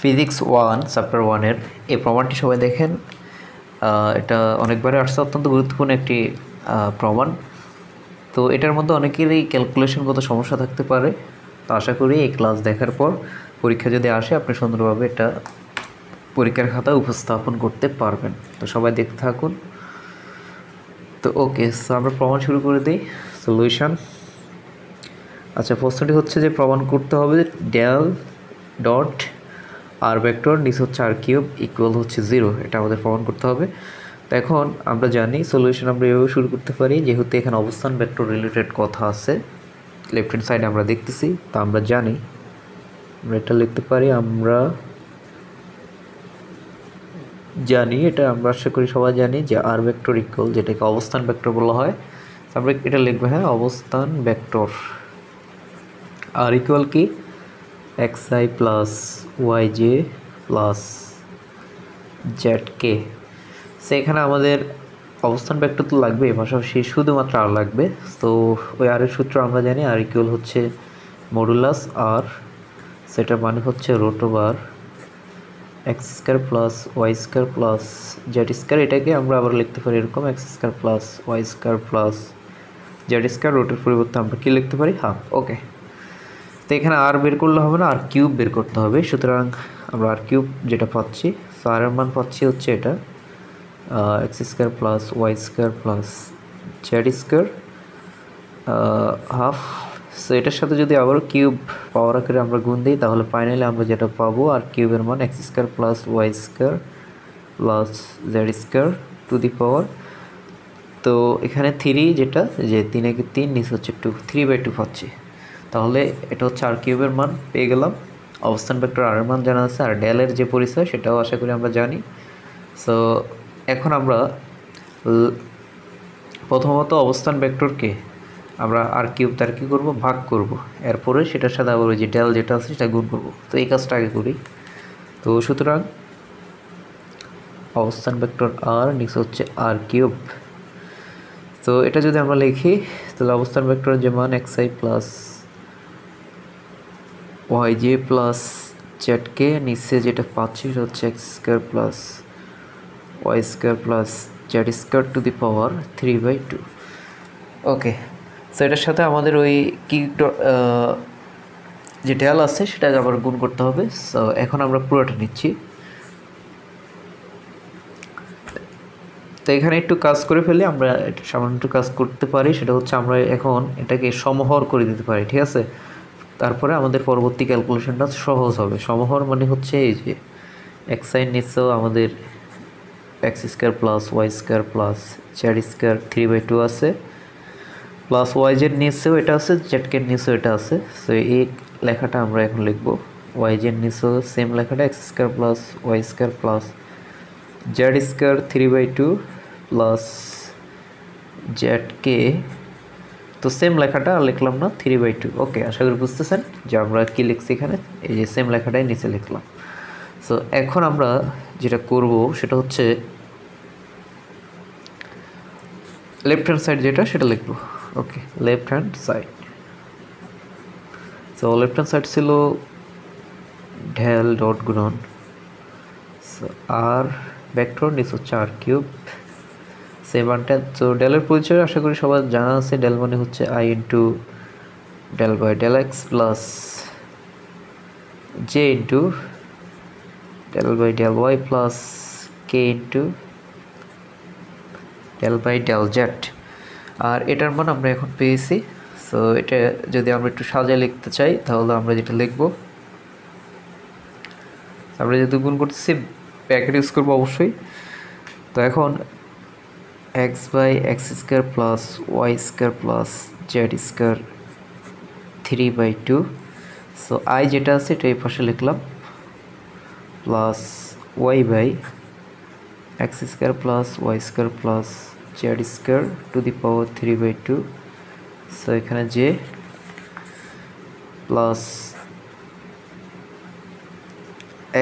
Physics one chapter ওয়ানের এই প্রমাণটি সবাই দেখেন। এটা অনেকবারে আসছে, অত্যন্ত গুরুত্বপূর্ণ একটি প্রমাণ। তো এটার মধ্যে অনেকেরই ক্যালকুলেশনগত সমস্যা থাকতে পারে, তো আশা করি এই ক্লাস দেখার পর পরীক্ষা যদি আসে, আপনি সুন্দরভাবে এটা পরীক্ষার খাতায় উপস্থাপন করতে পারবেন। তো সবাই দেখতে থাকুন। তো ওকে সো আমরা প্রমাণ শুরু করে দিই। সলিউশন আচ্ছা প্রশ্নটি হচ্ছে যে প্রমাণ করতে হবে ডেল ডট আর ভেক্টর নিচ হচ্ছে আর কিউব ইকুয়াল হচ্ছে জিরো এটা আমাদের প্রমাণ করতে হবে। তো এখন আমরা জানি সলিউশন আমরা এভাবে শুরু করতে পারি, যেহেতু এখানে অবস্থান ভেক্টর রিলেটেড কথা আছে লেফট হ্যান্ড সাইডে আমরা দেখতেছি, তা আমরা জানি। আমরা এটা লিখতে পারি, আমরা জানি, এটা আমরা আশা করি সবাই জানি যে আর ভেক্টর ইকুয়াল যেটাকে অবস্থান ভেক্টর বলা হয়। আমরা এটা লিখব হ্যাঁ অবস্থান ভেক্টর আর ইকুয়াল কি? X i plus y j plus z k সেখানে আমাদের অবস্থান ভেক্টর তো লাগবে পাশাপাশি শুধুমাত্র আর লাগবে। তো ওই আরের সূত্র আমরা জানি আর ইকুয়াল হচ্ছে মডুলাস আর সেটার মানে হচ্ছে root over x square plus y square plus z square এটাকে আমরা আবার লিখতে পারি এরকম x square plus y square plus z square রোটের পরিবর্তে আমরা কী লিখতে পারি? হাফ ওকে তো এখানে আর বের করলে হবে না, আর কিউব বের করতে হবে। সুতরাং আমরা আর কিউব যেটা পাচ্ছি সো আর এর মান পাচ্ছি হচ্ছে এটা x square plus y square plus z square half so এটার সাথে যদি আবার কিউব পাওয়ার আকারে আমরা গুণ দিই, তাহলে ফাইনালি আমরা যেটা পাবো, আর কিউবের মান x square plus y square plus z square to the power তো এখানে থ্রি যেটা, যে তিন তিন নিচে হচ্ছে টু থ্রি বাই টু পাচ্ছি। তাহলে এটা হচ্ছে আর কিউবের মান, পেয়ে গেলাম। অবস্থান ভেক্টর আর মান জানা আছে, আর ডেলের যে পরিচয়, সেটাও আশা করি আমরা জানি। সো এখন আমরা প্রথমত অবস্থান ভেক্টরকে আমরা আর কিউব তার কী করব? ভাগ করব। এরপরে সেটার সাথে আবার ওই যে ডেল যেটা আছে, সেটা গুণ করব। তো এই কাজটা আগে করি। তো সুতরাং অবস্থান ভেক্টর আর, নিচে হচ্ছে আর কিউব। তো এটা যদি আমরা লিখি, তাহলে অবস্থান ভেক্টরের যে মান, x i plus y j plus জেডকে নিচে যেটা পাচ্ছি সেটা হচ্ছে x square plus y square plus z square to the power three by two okay so এটার সাথে আমাদের ওই কি যে ডেল আছে সেটাকে আবার গুণ করতে হবে। সো এখন আমরা পুরোটা নিচ্ছি। তো এখানে একটু কাজ করে ফেলে আমরা সামান্য একটু কাজ করতে পারি। সেটা হচ্ছে আমরা এখন এটাকে সমহর করে দিতে পারি, ঠিক আছে? তারপরে আমাদের পরবর্তী ক্যালকুলেশনটা সহজ হবে। সমহর মানে হচ্ছে এই যে এক্স সাইন নিচেও আমাদের x square plus y square plus z square three by two আছে। প্লাস ওয়াই জেড নিচেও এটা আছে জেডকের নিচেও এটা আছে। সো এই লেখাটা আমরা এখন লিখব। ওয়াই জেড নিচেও সেম লেখাটা x square plus y square plus z square three by two plus z কে তো সেম লেখাটা লিখলাম না থ্রি বাই টু ওকে আশা করি বুঝতেছেন যে আমরা কী লিখছি এখানে? এই যে সেম লেখাটাই নিচে লিখলাম। সো এখন আমরা যেটা করব সেটা হচ্ছে লেফট হ্যান্ড সাইড যেটা সেটা লিখব। Okay left hand side so left hand side ছিল ঢেল ডট গুণন। আর ভেক্টর নিচ হচ্ছে আর কিউব সেভেনটা তো ডেলের পরিচয় আশা করি সবার জানা আছে। ডেল মানে হচ্ছে i into del by del x plus j into del by del y plus k into del by del z আর এটার মান আমরা এখন পেয়েছি। সো এটা যদি আমরা একটু সাজায় লিখতে চাই, তাহলে আমরা যেটা লিখব, আমরা যেহেতু গুণ করতেছি ব্যাকেট ইউজ করব অবশ্যই। তো এখন x by x square plus y square plus z square three by two. So, i যেটা আছে এটা এই পাশে লিখলাম। Plus y by x square plus y square plus z square to the power three by two. So, এখানে যে plus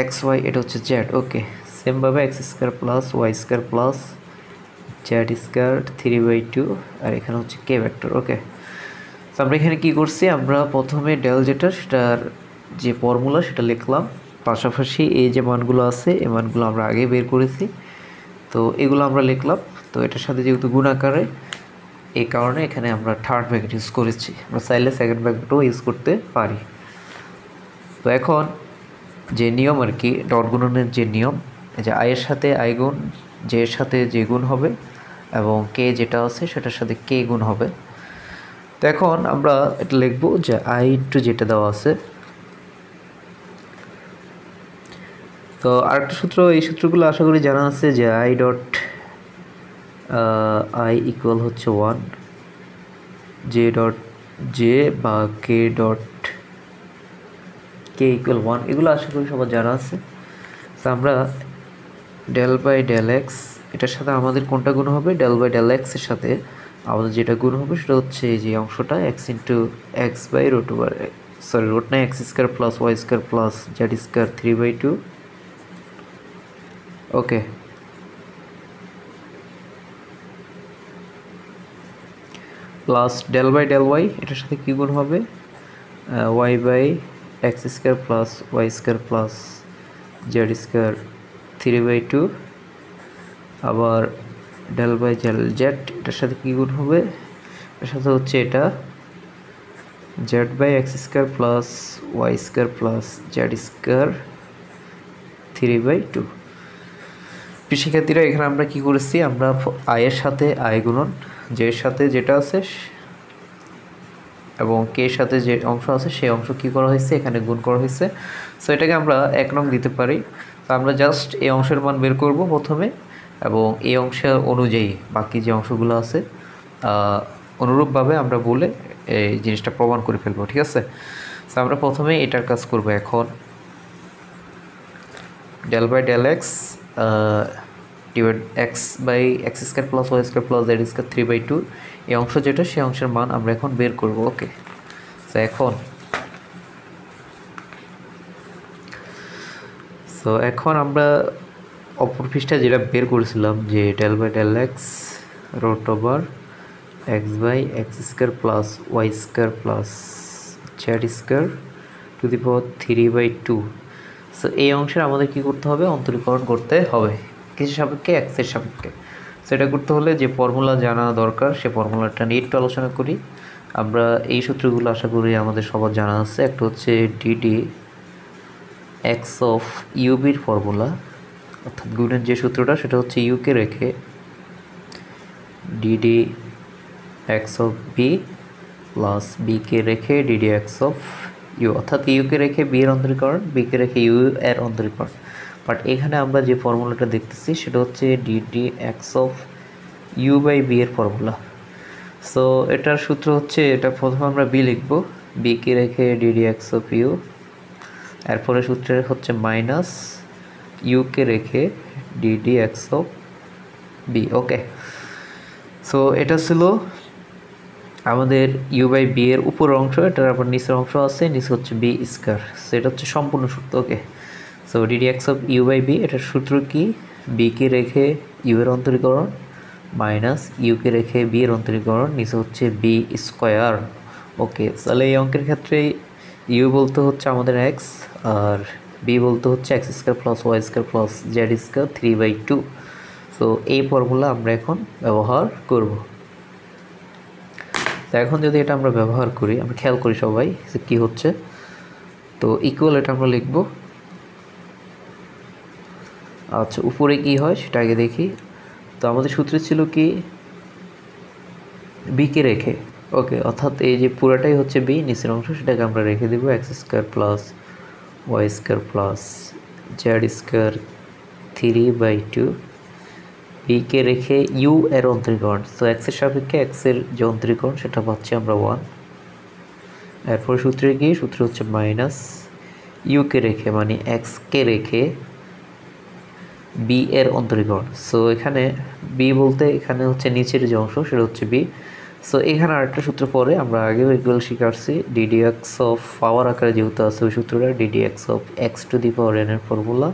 x Y এটা হচ্ছে জেড। ওকে, সেমভাবে x square plus y square plus z square three by two আর এখানে হচ্ছে কে vector ওকে তো আমরা এখানে কী করছি? আমরা প্রথমে ডেল যেটা সেটার যে ফর্মুলা সেটা লিখলাম। পাশাপাশি এই যে মানগুলো আছে, এই মানগুলো আমরা আগে বের করেছি। তো এগুলো আমরা লিখলাম। তো এটার সাথে যেহেতু গুণাকারে এই কারণে এখানে আমরা থার্ড ব্র্যাকেট ইউজ করেছি। আমরা চাইলে সেকেন্ড ব্র্যাকেটও ইউজ করতে পারি। তো এখন যে নিয়ম আর কি ডট গুণনের যে নিয়ম যে আয়ের সাথে আই গুণ যে এর সাথে যে গুণ হবে এবং কে যেটা আছে সেটার সাথে কে গুণ হবে। তো এখন আমরা এটা লিখব যে আই টু যেটা দেওয়া আছে। তো আরেকটা সূত্র, এই সূত্রগুলো আশা করি জানা আছে যে আই ডট আই ইকুয়াল হচ্ছে ওয়ান জে ডট জে বা k dot k equal one এগুলো আশা করি সবার জানা আছে। তো আমরা ডেল বাই ডেল এক্স এটার সাথে আমাদের কোনটা গুণ হবে? ডেল বাই ডেল এক্সের সাথে আমাদের যেটা গুণ হবে সেটা হচ্ছে এই যে অংশটা x into x by root over sorry root না x square plus y square plus z square three by two okay plus del by del y এটার সাথে কী গুণ হবে? Y by x square plus y square plus z square three by two আবার del by del z এটার সাথে কী গুণ হবে? এটার সাথে হচ্ছে এটা z by x square plus y square plus z square three by two শিক্ষার্থীরা এখানে আমরা কি করেছি? আমরা আয়ের সাথে আয় গুণন যে সাথে যেটা আছে, এবং কে সাথে যে অংশ আছে, সেই অংশ কি করা হয়েছে? এখানে গুণ করা হয়েছে। সো এটাকে আমরা এক নং দিতে পারি। তো আমরা জাস্ট এই অংশের মান বের করব প্রথমে। এবং এই অংশের অনুযায়ী বাকি যে অংশগুলো আছে অনুরূপভাবে আমরা বলে এই জিনিসটা প্রমাণ করে ফেলব, ঠিক আছে? তো আমরা প্রথমে এটার কাজ করব এখন। Del by del x divide x by x square plus y square plus z square three by two এই অংশ যেটা, সেই অংশের মান আমরা এখন বের করব ওকে তো এখন সো এখন আমরা অপর পৃষ্ঠা যেটা বের করেছিলাম, যে del by del x root over x by x square plus y square plus z square to the power three by two so এই অংশের আমাদের কী করতে হবে? অন্তরীকরণ করতে হবে। কিছু সাপেক্ষে এক্সের সাপেক্ষে। সেটা করতে হলে যে ফর্মুলা জানা দরকার, সে ফর্মুলাটা নিয়ে একটু আলোচনা করি। আমরা এই সূত্রগুলো আশা করি আমাদের সবার জানা আছে। একটা হচ্ছে ডিডি এক্স অফ ইউবির ফর্মুলা অর্থাৎ গুণের যে সূত্রটা, সেটা হচ্ছে ইউকে রেখে d d x of v plus বিকে রেখে d d x of u অর্থাৎ ইউকে রেখে বি এর অন্তরীকরণ বিকে রেখে ইউ এর অন্তরীকরণ। বাট এখানে আমরা যে ফর্মুলাটা দেখতেছি, সেটা হচ্ছে d d x of u by v এর ফর্মুলা। সো এটার সূত্র হচ্ছে, এটা প্রথমে আমরা বি লিখব। বিকে রেখে ডিডি এক্স অফ ইউ এরপরে সূত্রের হচ্ছে মাইনাস ইউকে রেখে d d x of v okay so এটা ছিল আমাদের ইউ বাই বি এর উপর অংশ, এটার আবার নিচের অংশ আছে, নিচে হচ্ছে বি স্কোয়ার সেটা হচ্ছে সম্পূর্ণ সূত্র okay so d d x of u by v এটার সূত্র কি? বিকে রেখে ইউ এর অন্তরীকরণ মাইনাস ইউকে রেখে বি এর অন্তরীকরণ, নিচে হচ্ছে বি স্কোয়ার ওকে তাহলে এই অঙ্কের ক্ষেত্রে ইউ বলতে হচ্ছে আমাদের এক্স আর বি বলতে হচ্ছে x square plus y square plus z square three by two. So, এই ফর্মুলা আমরা এখন ব্যবহার করব। তো এখন যদি এটা আমরা ব্যবহার করি, আমরা খেয়াল করি সবাই কী হচ্ছে। তো ইকুয়াল এটা আমরা লিখব। আচ্ছা উপরে কি হয় সেটা আগে দেখি। তো, আমাদের সূত্রে ছিল কি? বিকে রেখে। ওকে, অর্থাৎ এই যে পুরাটাই হচ্ছে বি নিচের অংশ সেটাকে আমরা রেখে দেবো, x square plus y square plus z square three by two বিকে রেখে ইউ এর অন্তরীকরণ তো এক্সের সাপেক্ষে এক্সের যে অন্তরীকরণ সেটা পাচ্ছি আমরা ওয়ান এরপর সূত্রে গিয়ে সূত্র হচ্ছে মাইনাস ইউকে রেখে মানে এক্সকে রেখে বি এর অন্তরীকরণ সো এখানে বি বলতে এখানে হচ্ছে নিচের যে অংশ, সেটা হচ্ছে বি সো এখানে আরেকটা সূত্র পরে আমরা আগেও equal শিখাচ্ছি। D d x of power আকারে যেহেতু আছে ওই সূত্রটা d d x of x to the power n এর formula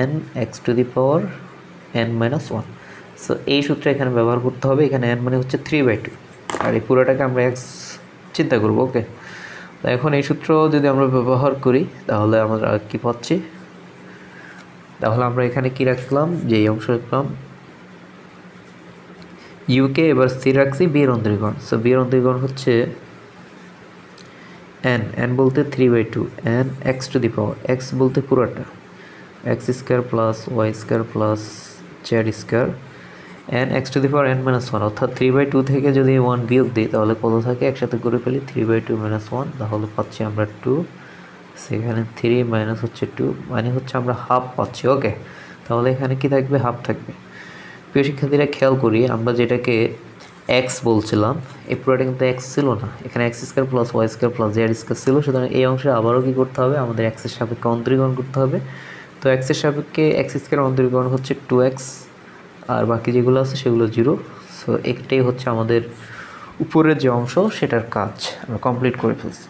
n x to the power n minus one so এই সূত্র এখানে ব্যবহার করতে হবে। এখানে এন মানে হচ্ছে থ্রি বাই টু আর এই পুরোটাকে আমরা এক্স চিন্তা করব ওকে তো এখন এই সূত্র যদি আমরা ব্যবহার করি, তাহলে আমরা কি পাচ্ছি? তাহলে আমরা এখানে কি রাখলাম? যে এই অংশ রাখলাম ইউকে এবার স্থির রাখছি বিয়ের অন্তরীকরণ সো বিয়ের অন্তরীকরণ হচ্ছে এন এন বলতে three by two n x to the power x বলতে পুরোটা x square plus y square plus z square n x to the power n minus one অর্থাৎ থ্রি বাই টু থেকে যদি one বিয়োগ দিই, তাহলে কত থাকে? একসাথে করে ফেলি three by two minus one তাহলে পাচ্ছি আমরা টু সেখানে থ্রি মাইনাস হচ্ছে টু মানে হচ্ছে আমরা হাফ পাচ্ছি ওকে তাহলে এখানে কি থাকবে? হাফ থাকবে। প্রিয় শিক্ষার্থীরা খেয়াল করি, আমরা যেটাকে এক্স বলছিলাম, এই পুরোটা কিন্তু এক্স ছিল না। এখানে x square plus y square plus z square ছিল, সুতরাং এই অংশে আবারও কী করতে হবে? আমাদের এক্সের সাপেক্ষে অন্তরীকরণ করতে হবে। তো এক্সের সাপেক্ষে এক্স স্কোয়ার অন্তরীকরণ হচ্ছে টু এক্স আর বাকি যেগুলো আছে সেগুলো জিরো সো একটাই হচ্ছে আমাদের উপরের যে অংশ, সেটার কাজ আমরা কমপ্লিট করে ফেলছি।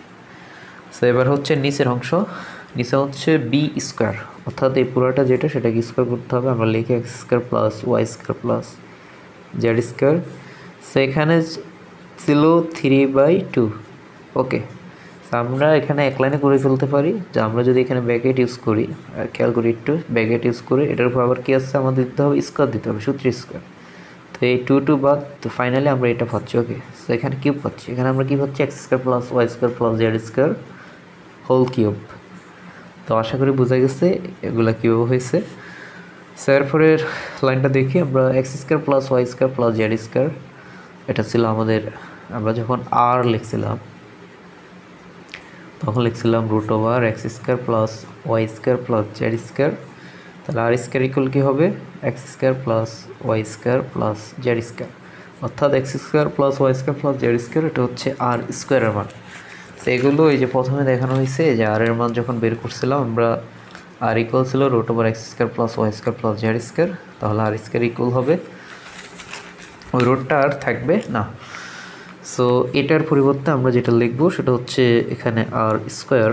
সো এবার হচ্ছে নিচের অংশ। নিচে হচ্ছে বি স্কোয়ার অর্থাৎ এই পুরোটা যেটা সেটাকে স্কোয়ার করতে হবে। আমরা লিখি x square plus y square plus z square so এখানে ছিল থ্রি বাই টু ওকে আমরা এখানে এক লাইনে করে ফেলতে পারি। যে আমরা যদি এখানে ব্যাকেট ইউজ করি খেয়াল করি একটু ব্যাকেট ইউজ করি, এটার উপর আবার কী আসছে? আমাদের দিতে হবে স্কোয়ার দিতে হবে সূত্র স্কোয়ার তো এই টু টু বাদ, তো ফাইনালি আমরা এটা পাচ্ছি ওকে সো এখানে কিউব পাচ্ছি। এখানে আমরা কী পাচ্ছি? X square plus y square plus z square whole cube তো আশা করি বোঝা গেছে এগুলা কীভাবে হয়েছে। সো এরপরের লাইনটা দেখি, আমরা x square plus y square plus z square এটা ছিল আমাদের, আমরা যখন আর লিখছিলাম, তখন লিখছিলাম root over x square plus y square plus z square তাহলে আর স্কোয়ার ইকুয়াল কী হবে? X square plus y square plus z square অর্থাৎ x square plus y square plus z square এটা হচ্ছে আর স্কোয়ারের মান। তো এগুলো এই যে প্রথমে দেখানো হয়েছে যে আর এর মান যখন বের করছিলাম, আমরা আর ইকুয়াল ছিল root over x square plus y square plus z square তাহলে আর স্কোয়ার ইকুয়াল হবে। ওই রোডটা আর থাকবে না। সো এটার পরিবর্তে আমরা যেটা লিখব সেটা হচ্ছে এখানে আর স্কোয়ার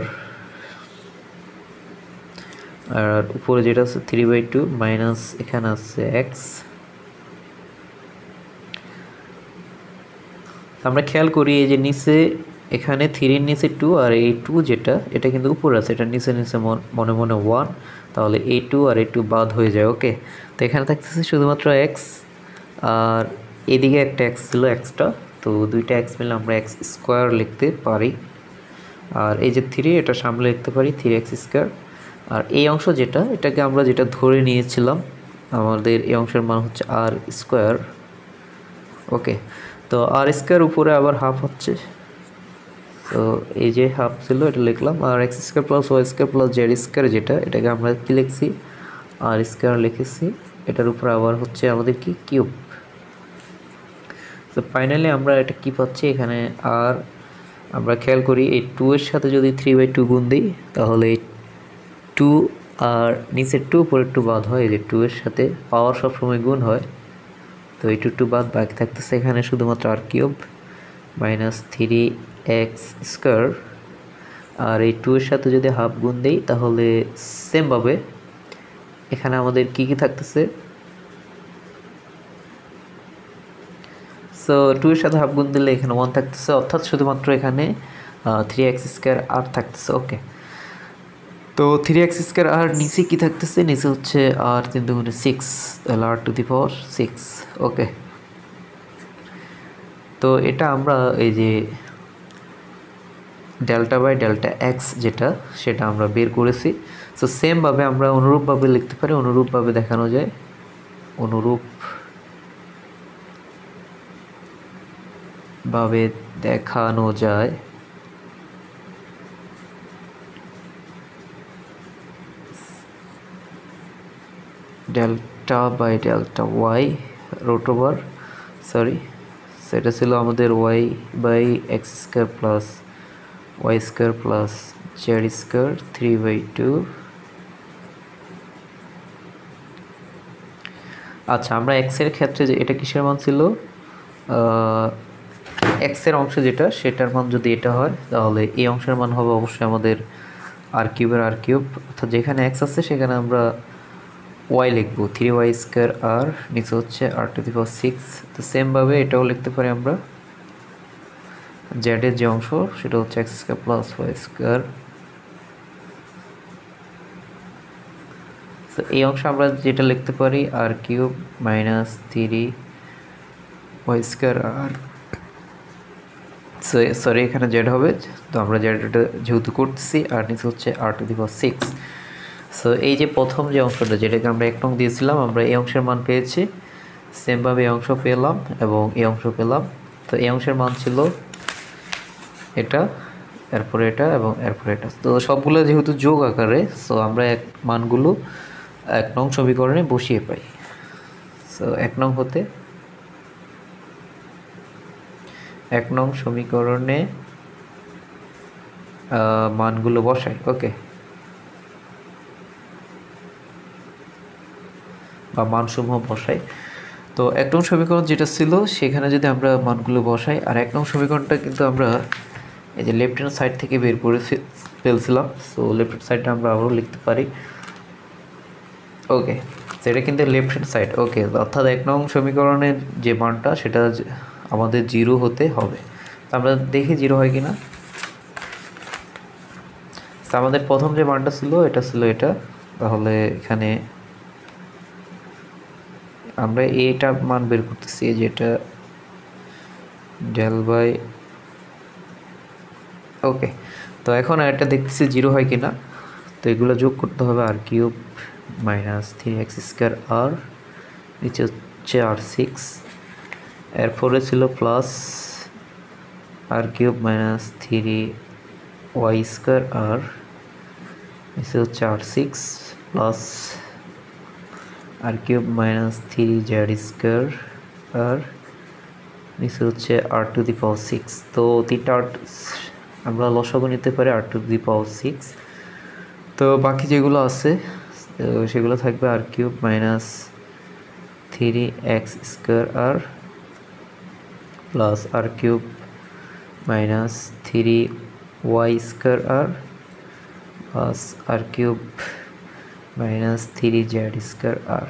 আর উপরে যেটা আছে থ্রি বাই টু মাইনাস এখানে আছে এক্স আমরা খেয়াল করি এই যে নিচে এখানে থ্রির নিচে টু আর এই টু যেটা, এটা কিন্তু উপরে আছে, এটা নিচে নিচে মনে মনে ওয়ান তাহলে এই টু আর এই টু বাদ হয়ে যায় ওকে তো এখানে থাকতেছে শুধুমাত্র এক্স আর এদিকে একটা এক্স ছিল এক্সটা তো দুইটা এক্স মিলে আমরা এক্স স্কোয়ার লিখতে পারি। আর এই যে থ্রি এটা সামনে লিখতে পারি থ্রি এক্স স্কোয়ার আর এই অংশ যেটা, এটাকে আমরা যেটা ধরে নিয়েছিলাম, আমাদের এই অংশের মান হচ্ছে আর স্কোয়ার ওকে তো আর স্কোয়ার উপরে আবার হাফ হচ্ছে। তো এই যে হাফ ছিল, এটা লিখলাম। আর x square plus y square plus z square যেটা, এটাকে আমরা কী লিখছি? আর স্কোয়ার লিখেছি। এটার উপর আবার হচ্ছে আমাদের কি? কিউব তো ফাইনালি আমরা এটা কি পাচ্ছি? এখানে আর আমরা খেয়াল করি এই টু এর সাথে যদি থ্রি বাই টু গুণ দিই, তাহলে টু আর নিচের টু উপরে টু বাদ হয়। এই যে টু এর সাথে পাওয়ার সবসময় গুণ হয়। তো এই টু টু বাদ বাকি থাকতেছে এখানে শুধুমাত্র r cube minus three x square আর এই টু এর সাথে যদি হাফ গুণ দিই, তাহলে সেমভাবে এখানে আমাদের কি কি থাকতেছে? সো টু এর সাথে হাফ গুণ দিলে এখানে ওয়ান থাকতেছে, অর্থাৎ শুধুমাত্র এখানে থ্রি এক্স স্কোয়ার আর থাকতেছে ওকে তো থ্রি এক্স স্কোয়ার আর নিচে কী থাকতেছে? নিচে হচ্ছে আর তিন দুগুণে সিক্স তাহলে আর to the power six okay তো এটা আমরা এই যে ডেল্টা বাই ডেল্টা এক্স যেটা, সেটা আমরা বের করেছি। সো সেমভাবে আমরা অনুরূপভাবে লিখতে পারি, অনুরূপভাবে দেখানো যায়। অনুরূপ ভাবে দেখানো যায়। Delta by delta y root over sorry সেটা ছিল আমাদের y by x square plus y square plus z square three by two আচ্ছা আমরা এক্সের ক্ষেত্রে যে এটা কিসের মান ছিল? এক্সের অংশ যেটা, সেটার মান যদি এটা হয়, তাহলে এই অংশের মান হবে অবশ্যই আমাদের আর কিউবের আর কিউব। অর্থাৎ যেখানে এক্স আছে, সেখানে আমরা ওয়াই লিখব। থ্রি ওয়াই আর নিচে হচ্ছে r to the power six তো সেমভাবে এটাও লিখতে পারি আমরা। জেডের যে অংশ, সেটা হচ্ছে x square plus y square তো এই অংশ আমরা যেটা লিখতে পারি r cube minus three y square আর সরি এখানে জেড হবে, তো আমরা জেডটা যেহেতু করতেছি, আর নিচে হচ্ছে r to the six so এই যে প্রথম যে অংশটা, যেটাকে আমরা এক নং দিয়েছিলাম, আমরা এই অংশের মান পেয়েছি। সেমভাবে এই অংশ পেলাম এবং এই অংশ পেলাম। তো এই অংশের মান ছিল এটা, এরপরে এটা এবং এরপরে এটা। তো সবগুলো যেহেতু যোগ আকারে সো আমরা এক মানগুলো এক নং সমীকরণে বসিয়ে পাই। সো এক নং হতে এক নং সমীকরণে মানগুলো বসাই, ওকে। বা মানসমূহ বসাই। তো এক নং সমীকরণ যেটা ছিল, সেখানে যদি আমরা মানগুলো বসাই, আর এক নং সমীকরণটা কিন্তু আমরা এই যে লেফট হ্যান্ড সাইড থেকে বের করে ফেলছিলাম সো লেফট হ্যান্ড সাইডটা আমরা আবারও লিখতে পারি। ওকে সেটা কিন্তু লেফট হ্যান্ড সাইড ওকে অর্থাৎ এক নং সমীকরণের যে মানটা, সেটা আমাদের জিরো হতে হবে। তো আমরা দেখি জিরো হয় কি না আমাদের প্রথম যে মানটা ছিল, এটা ছিল এটা। তাহলে এখানে আমরা এটা মান বের করতেছি, যেটা ডেল বাই ওকে তো এখন এটা দেখতেছি জিরো হয় কিনা। তো এগুলো যোগ করতে হবে r cube minus three x square আর নিচে হচ্ছে আর সিক্স এরপরে ছিল plus r cube minus three y square আর নিচে হচ্ছে r six plus r cube minus three z square আর নিচে হচ্ছে r to the power six তো তিনটা আট আমরা লসাগু নিতে পারি আর টু দি পাওয়ার সিক্স তো বাকি যেগুলো আছে সেগুলো থাকবে r cube minus three x square r plus r cube minus three y square r plus r cube minus three z square r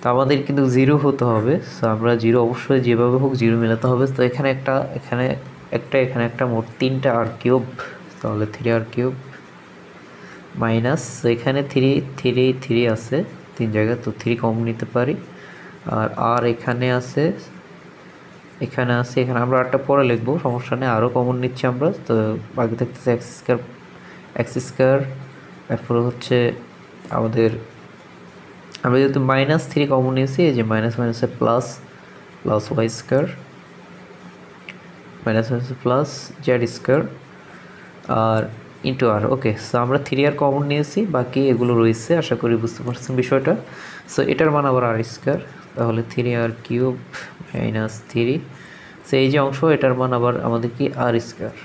তো আমাদের কিন্তু জিরো হতে হবে সো আমরা জিরো অবশ্যই যেভাবে হোক জিরো মেলাতে হবে। তো এখানে একটা, এখানে একটা, এখানে একটা মোট তিনটা আর কিউব, তাহলে থ্রি আর কিউব মাইনাস এখানে থ্রি থ্রি থ্রি আছে, তিন জায়গায়, তো থ্রি কম নিতে পারি, আর আর এখানে আছে এখানে আছে, এখানে আমরা আটটা পরে লিখব, সমস্যা নেই, আরও কমন নিচ্ছি আমরা, তো বাকি থাকতেছে এক্স স্কোয়ার এক্স স্কোয়ার তারপরে হচ্ছে আমাদের, আমরা যেহেতু মাইনাস থ্রি কমন নিয়েছি, এই যে মাইনাস মাইনাসে plus plus y square minus মাইনাসে plus z square r into r okay so আমরা থ্রি আর কমন নিয়েছি, বাকি এগুলো রয়েছে, আশা করি বুঝতে পারছেন বিষয়টা। সো এটার মান আবার আর স্কোয়ার তাহলে three r cube minus three so এই যে অংশ, এটার মান আবার আমাদের কি? আর স্কোয়ার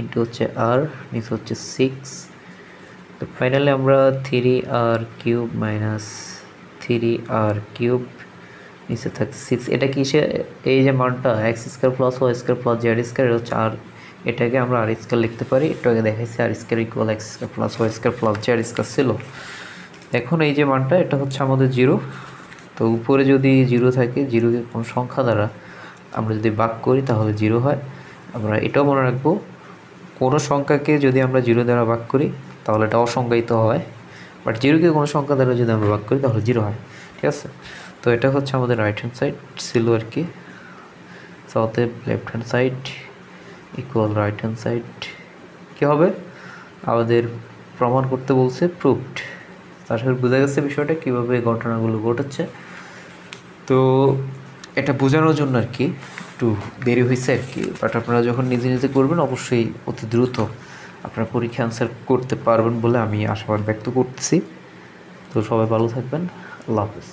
ইন্টু হচ্ছে আর নিচে হচ্ছে সিক্স তো ফাইনালি আমরা three r cube minus three r cube নিচে থাকছে। সিক্স এটা কি সে, এই যে মানটা x square plus y square plus z square হচ্ছে আর, এটাকে আমরা আর স্কোয়ার লিখতে পারি। এটাকে দেখাইছি, r square equal x square plus y square plus z square ছিল। এখন এই যে মানটা, এটা হচ্ছে আমাদের জিরো তো উপরে যদি জিরো থাকে জিরোকে কোনো সংখ্যা দ্বারা আমরা যদি বাক করি, তাহলে জিরো হয়। আমরা এটাও মনে রাখব, কোনো সংখ্যাকে যদি আমরা জিরো দ্বারা ভাগ করি, তাহলে এটা অসংজ্ঞায়িত হয়। বাট জিরোকে কোনো সংখ্যা দ্বারা যদি আমরা ভাগ করি, তাহলে জিরো হয়। ঠিক আছে? তো এটা হচ্ছে আমাদের রাইট হ্যান্ড সাইড ছিল আর কি সাউথে left hand side equal right hand side কী হবে? আমাদের প্রমাণ করতে বলছে প্রুফড তার বোঝা গেছে বিষয়টা, কীভাবে ঘটনাগুলো ঘটেছে। তো এটা বোঝানোর জন্য আর কি, একটু দেরি হয়েছে আর কি বাট আপনারা যখন নিজে নিজে করবেন, অবশ্যই অতি দ্রুত আপনার পরীক্ষা অ্যান্সার করতে পারবেন বলে আমি আশাবাদ ব্যক্ত করতেছি তো সবাই ভালো থাকবেন, আল্লাহ হাফিজ।